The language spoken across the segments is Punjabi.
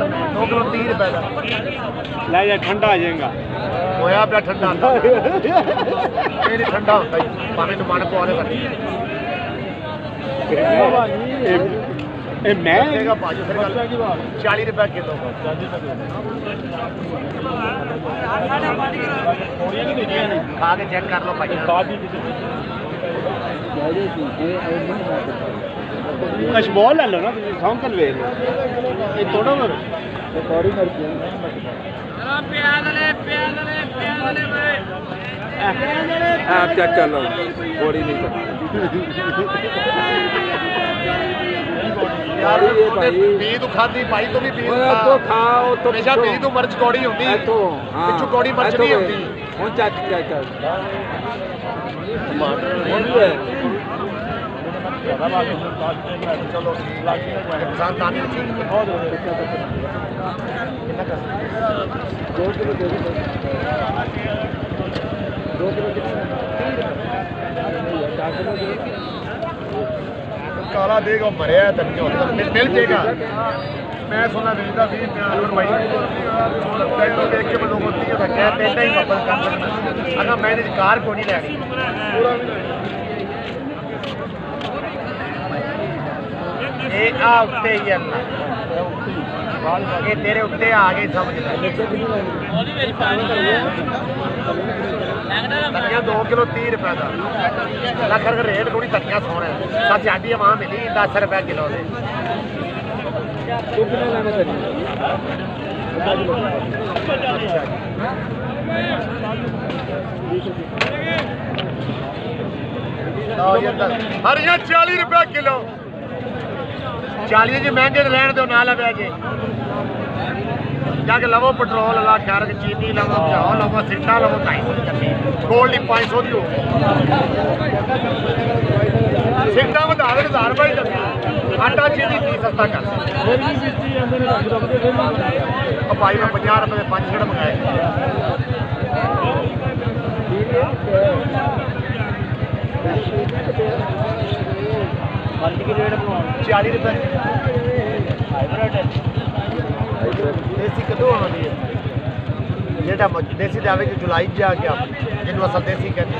यार दो किलो रुपए का। ले जा ठंडा आ जाएगा। होया पे ठंडा मेरे ठंडा होता है पानी तो का मैं? रुपए किलो खा के चेक कर लो भाई। कशबॉल ले लो ना तुम सॉन्ग ਲੈ ਲਓ ਨਾ ਤੁਸੀਂ ਸੌਂਕਲ ਵੇਖ ਲਓ ਇਹ ਤੋੜੋ ਫਿਰ ਆਪ ਚੈੱਕ ਕਰ ਲਓ ਬੋੜੀ ਨਹੀਂ ਯਾਰ ਬੀ ਤੂੰ ਖਾਦੀ ਭਾਈ ਤੂੰ ਵੀ ਬੀ ਓਏ ਉੱਥੋਂ ਖਾ ਉੱਥੋਂ ਹਮੇਸ਼ਾ ਬੀ ਤੂੰ ਮਿਰਚ ਕੌੜੀ ਹੁੰਦੀ। ਇੱਥੋਂ ਹਾਂ। ਪਿੱਛੋਂ ਕੌੜੀ ਮਿਰਚ ਨਹੀਂ। ਹੁੰਦੀ। ਹੁਣ ਚੱਕ ਚੈੱਕ ਕਰ ਹੁਣ ਵੀ ਹੈ। ਚਲੋ ਇਨਸਾਨ ਤਾਂ ਨਹੀਂ ਠੀਕ ਕਿੰਨਾ ਕਰ ਦੋ ਕਿਲੋ ਦੇ ਦਿਓ। ਦੋ ਕਿਲੋ ਕਿੰਨੇ ਕਾਲਾ ਦੇਗਾ ਮਰਿਆ ਤੰਨੇ ਮਿਲ ਮਿਲ ਜੇਗਾ। ਮੈਂ ਸੁਣਾ ਵੇਚਦਾ 20 ਰੁਪਏ ਹੋਰ ਭਾਈ ਪੈਟਰੋਲ ਦੇਖ ਕੇ ਮੈਨੂੰ ਕੋਤੀ ਹੈ ਕਹਿ ਪੈਂਦਾ ਹੀ ਪੱਪਲ ਕਰ ਸਕਦਾ ਅਗਾ ਮੈਂ ਇਹਦੀ ਕਾਰ ਕੋਈ ਨਹੀਂ ਲੈਣੀ ਇਹ ਆ ਉੱਤੇ ਹੀ ਅੱਲਾ ਇਹ ਤੇਰੇ ਉੱਤੇ ਆ ਗਏ ਸਮਝ ਲੈ। ਧਨੀਆ 2 ਕਿਲੋ 30 ਰੁਪਏ ਦਾ। ਲੱਖ ਰੁਪਏ ਰੇਟ ਥੋੜੀ ਧਨੀਆ ਸੋਹਣਾ ਹੈ। ਸੱਚ ਆਡੀ ਮਾਂ ਮਿਲੀ 10 ਰੁਪਏ ਕਿਲੋ ਦੇ। ਕਿੰਨੇ ਲੈਣੇ ਤੇਰੀ ਹਰੀਆਂ 40 ਰੁਪਏ ਕਿਲੋ। 40 ਜੀ, ਮਹਿੰਗੇ ਨੇ ਲੈਣ ਦਿਓ ਨਾ ਲਵਿਆ ਜੇ ਜਾ ਕੇ ਲਵੋ ਪੈਟਰੋਲ ਲਾ ਖੈਰ, ਚੀਨੀ, ਲਵੋ ਘਿਓ, ਲਵੋ ਸਿੱਟਾ, ਲਵੋ 250 ਦੀ ਚੱਲੀ ਗੋਲਡ ਦੀ 500 ਦੀ ਹੋ ਸਿੱਟਾ ਵਧਾ ਦੇ 1000 ਰੁਪਏ ਦੀ ਚੱਲੀ ਆਟਾ ਚੀਨੀ ਕੀ ਸਸਤਾ ਕਰ। ਉਹ ਭਾਈ ਮੈਂ 50 ਰੁਪਏ ਦੇ ਪੰਜ ਛੜ ਮੰਗਾਏ। ਬੰਦ ਕੀ ਰੇਟ ਬਣਾਉਣਾ 40 ਰੁਪਏ। ਹਾਈਬ੍ਰਿਡ ਦੇਸੀ ਕਦੋਂ ਆਉਂਦੀ ਹੈ? ਜਿਹੜਾ ਮ- ਦੇਸੀ ਦਾ ਆਵੇ ਕਿ ਜੁਲਾਈ ਆ ਗਿਆ ਜਿਹਨੂੰ ਅਸਲ ਦੇਸੀ ਕਹਿੰਦੇ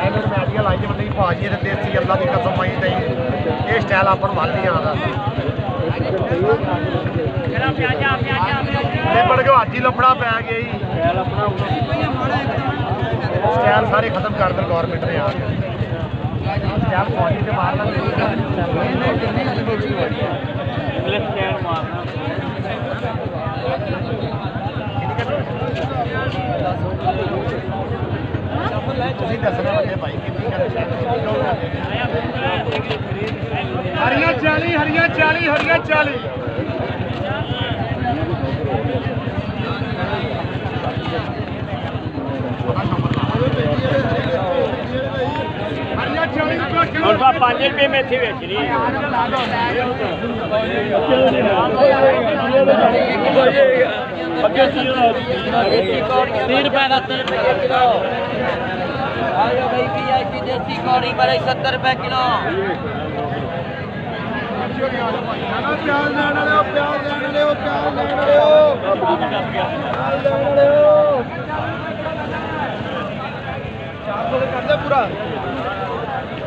ਐਵੇਂ ਮੈਂ ਆਡੀਆ ਲਾਈ ਜਿਵੇਂ ਨਹੀਂ ਭਾਜੀ ਇਹ ਦੇਸੀ ਅੱਲਾ ਦੀ ਕਸਮ ਆਈ ਤੇ ਇਹ ਸਟਾਈਲ ਆਪਾਂ ਨੂੰ ਵੱਲ ਨਹੀਂ ਆਉਂਦਾ। ਨਿਬੜ ਕੇ ਹਾਜੀ ਲਫੜਾ ਪੈ ਗਿਆ ਜੀ? ਆਪਣਾ ਸਟਾਈਲ ਸਾਰੇ ਖਤਮ ਕਰ ਦੇ ਗਵਰਨਮੈਂਟ ਨੇ ਆ ਕੇ। ਤੁਸੀਂ ਦੱਸਣਾ ਲੱਗੇ ਭਾਈ ਕਿੰਨੀ ਹਰੀਆਂ 40 ਹਰੀਆਂ 40 ਹਰੀਆਂ 40 और तो पाँच रुपये में थी बेचनी सत्तर रुपये किलो। प्याज पूरा।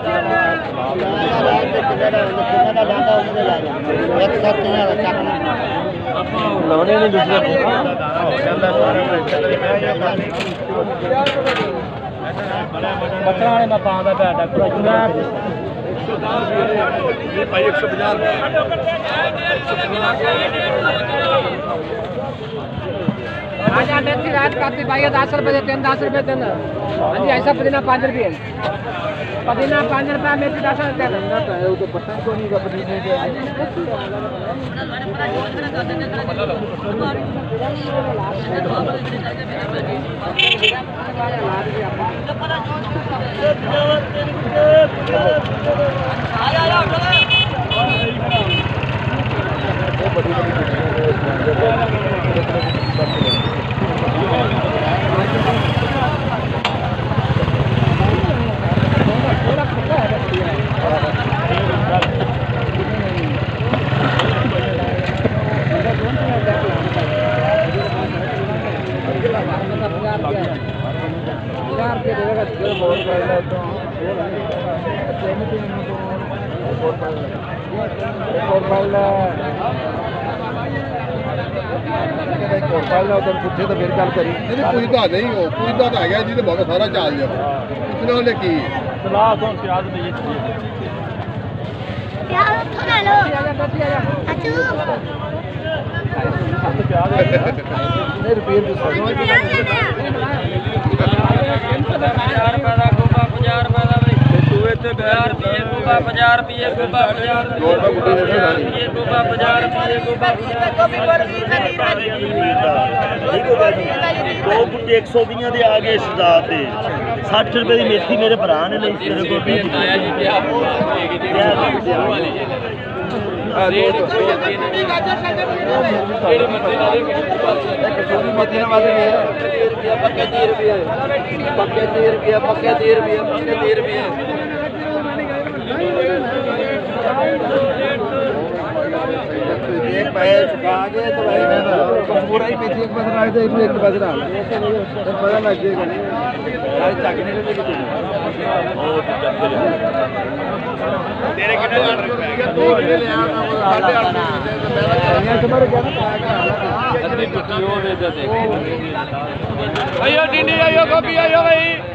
ਆਦੇ ਮੂੰਹ ਤੋਂ ਆਵਾਜ਼ ਇਹ ਜਾਣੇ ਦੇ ਉਹ ਮੈਂ ਆਵਾਜ਼ ਰੋਕਣਾ ਕਿਉਂ ਨਾ ਹੈ ਤੂੰ ਆਵਾਜ਼ ਦੀ ਮਾਰਾ ਆਇਆ ਲਾਉਣੇ ਨਹੀਂ ਦੂਸਰੇ ਬੱਕਰਾ ਵਾਲੇ ਮੈਂ ਪਾਉਂਦਾ ਪਿਆ ਡਾਕਟਰ ਭਾਈ 150 आज अंडे की माझ्या अंड्याची राहत कापली पाहिजे दहा रुपये देते दहा रुपये देते आणि हाँ ऐसा पदीना पाच रुपये पुदिना पाच रुपये मेथी दहा बड़ी बड़ी ਕੋਰਪਾਲ ਨੇ ਉਦੋਂ ਪੁੱਛੇ ਤਾਂ ਫਿਰ ਗੱਲ ਕਰੀ। ਇਹਦੀ ਪੂਰੀ ਤਾਂ ਨਹੀਂ ਹੋ ਪੂਰੀ ਤਾਂ ਆ ਜੀ ਤੇ ਬਹੁਤ ਸਾਰਾ ਚਾਲ ਜਾ ਇਤਨਾ ਉਹਨੇ ਕੀ? ਸਲਾਹ ਤੋਂ ਪਿਆਜ਼ ਨਹੀਂ ਪਿਆਜ਼ ਉੱਥੋਂ ਲੈ ਲਓ। ਅੱਛੂ। ਪਿਆਜ਼ ਨਹੀਂ ਰੁਪਏ ਦੀ ਸਲਾਹ ਰੁਪਏ ਗੋਭਾ 50 ਰੁਪਏ ਗੋਭਾ 50 ਦੋ ਰੁਪਏ ਦੇ ਦੇਣਾ ਨਹੀਂ। ਰੁਪਏ ਗੋਭਾ 50 ਰੁਪਏ ਦੋ ਗੁੱਟੇ 120 ਦੇ ਆ ਗਏ ਸਜ਼ਾ ਤੇ। 60 ਰੁਪਏ ਦੀ ਮੇਥੀ ਮੇਰੇ ਭਰਾ ਨੇ ਲਈ ਤੇਰੇ ਕੋਲ ਵੀ ਕਸੂਰੀ ਮਤੀ ਨਾ ਵਾਦੇ ਵੇ ਪੱਕੇ 30 ਰੁਪਏ ਪੱਕੇ 30 ਰੁਪਏ ਪੱਕੇ 30 ਰੁਪਏ ਪੱਕੇ 30 ਰੁਪਏ पूरा ही पीछे एक बजना आए तो एक एक बजना तो पता लग जाएगा आज झाकने के लिए तेरे कितने ऑर्डर पे दो ले ले आना वो साढ़े आठ ये तुम्हारे क्या ना आएगा अरे कुछ यो दे दे आयो डिंडी आयो कॉपी आयो भाई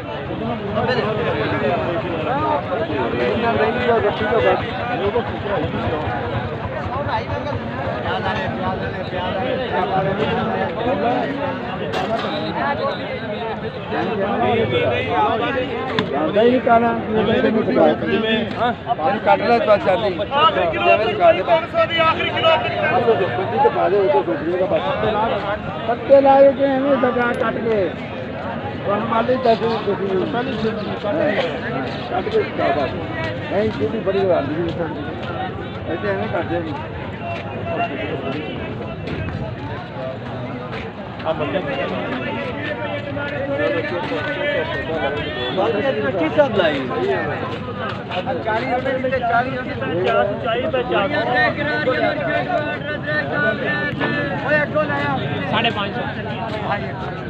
ਕਾਣਾ ਤੈਨੂੰ ਸਿਖਾ ਜਿਵੇਂ ਪਾਣੀ ਕੱਢ ਲੈ ਤਾਂ ਚੱਲੀ ਆਖਰੀ ਕਿਲੋ ਤੇ 500 ਦੀ ਆਖਰੀ ਕਿਲੋ ਕੁੱਤੀ ਤੇ ਪਾ ਦੇ ਉਹ ਤੋਂ ਸੁੱਕ ਜਾਏਗਾ ਬਸ ਪੱਤੇ ਲਾਏ ਕਿ ਐਵੇਂ ਦਗਾ ਕੱਟ ਕੇ। साढ़े पाँच सौ।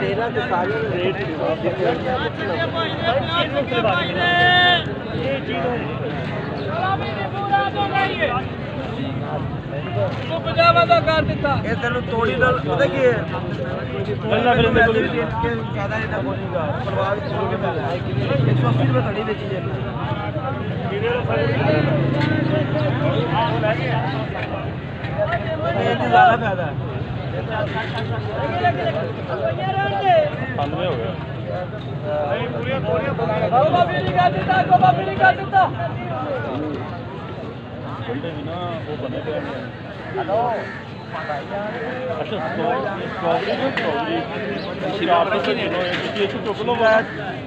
ਤੇਰਾ ਤੇ ਸਾਰੇ ਰੇਟ ਤੂੰ ਪਜਾਮਾ ਦਾ ਕਰ ਦਿੱਤਾ ਇਹ ਤੈਨੂੰ ਤੋੜੀ ਨਾਲ ਪਤਾ ਕੀ ਹੈ ਅੱਲਾ ਫਿਰ ਮੇਰੇ ਕੋਲ ਜ਼ਿਆਦਾ ਇਹਦਾ ਬੋਲੀਗਾ ਪਰਵਾਹ ਛੋੜ ਕੇ ਮਿਲਦਾ 180 ਰੁਪਏ ਘੜੀ ਵੇਚੀ ਜੇ ਇਹ ਤੇ ਜ਼ਿਆਦਾ ਫਾਇਦਾ ਹੈ 95 पंद्रह हो गया ठंडे बिना वो बने अच्छा स्ट्रॉबेरी स्ट्रॉबेरी शिवापस ये तो चॉकलेट